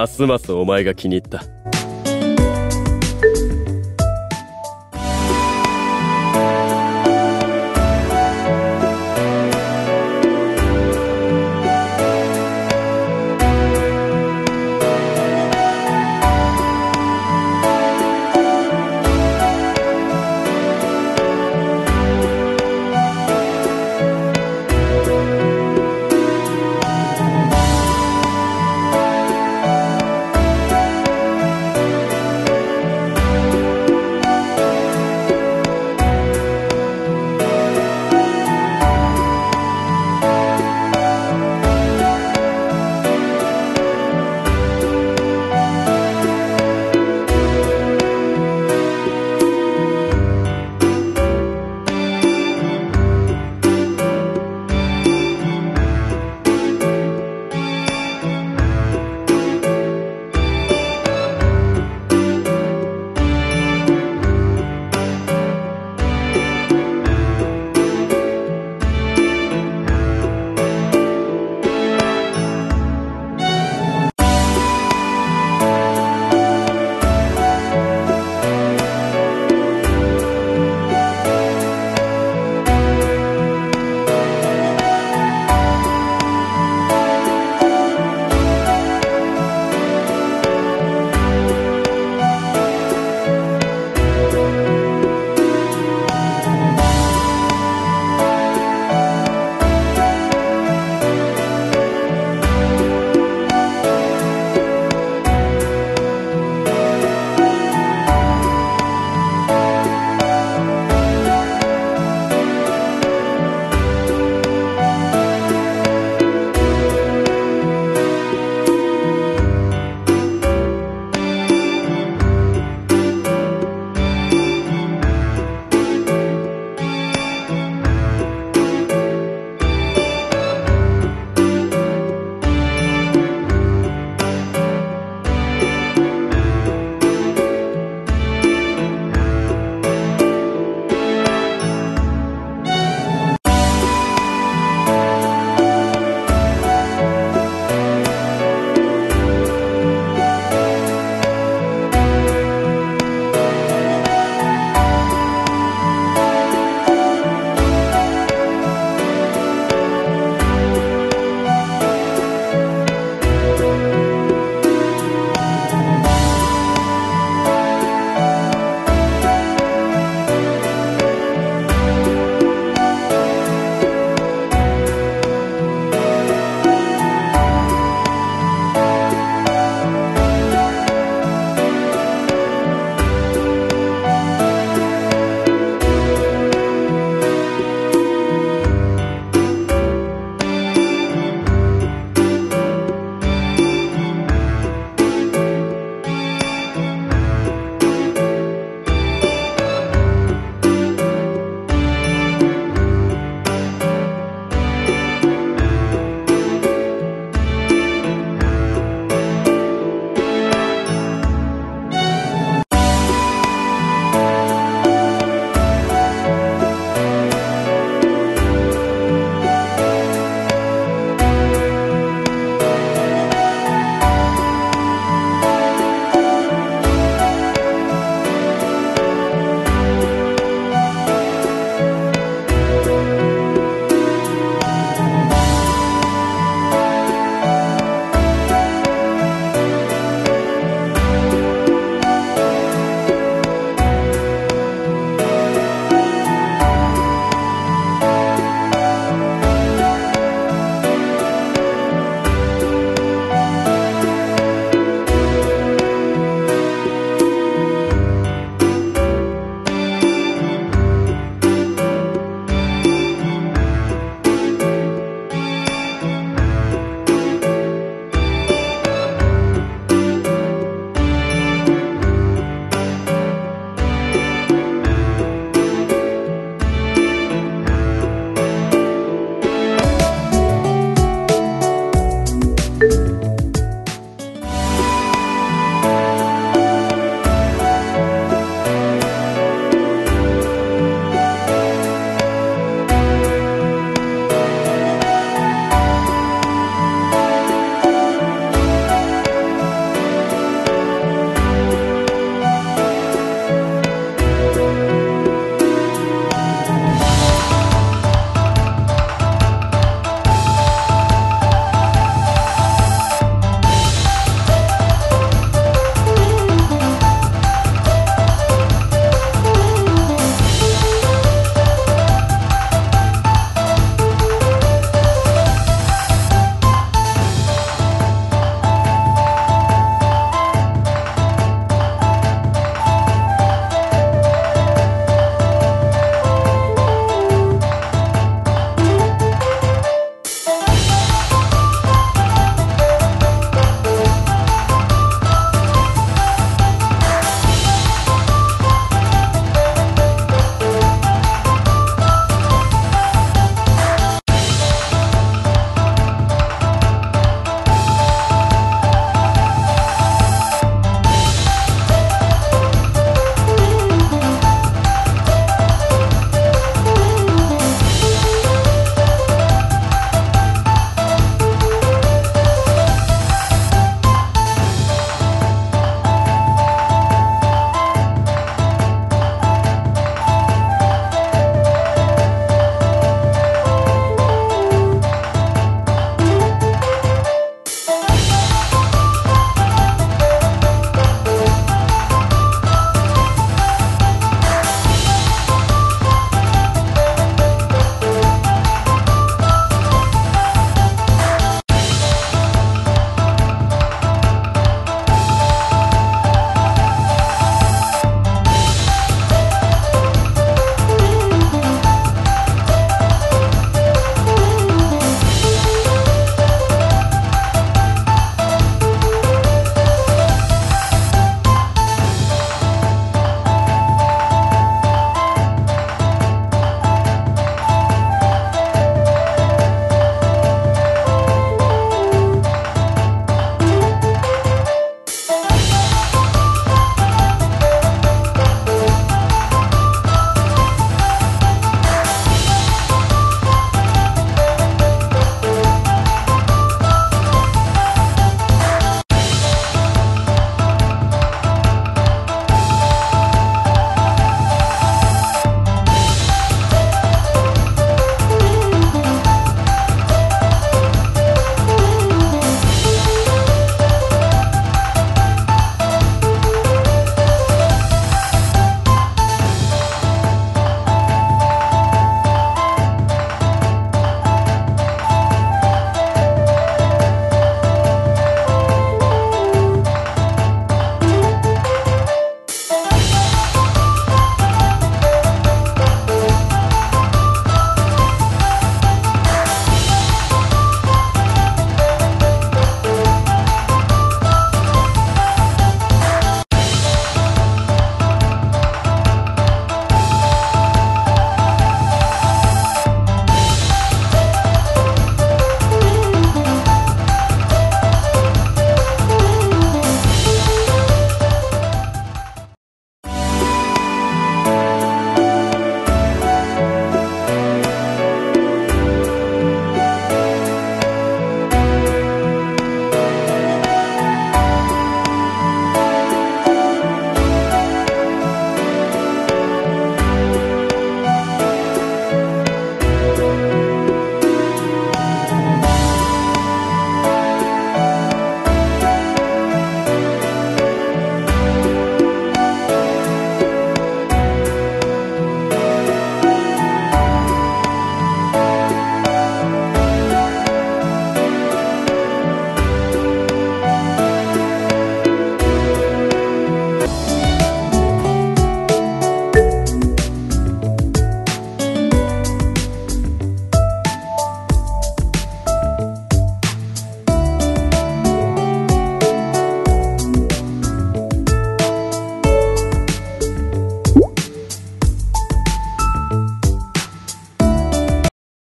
ますますお前が気に入った。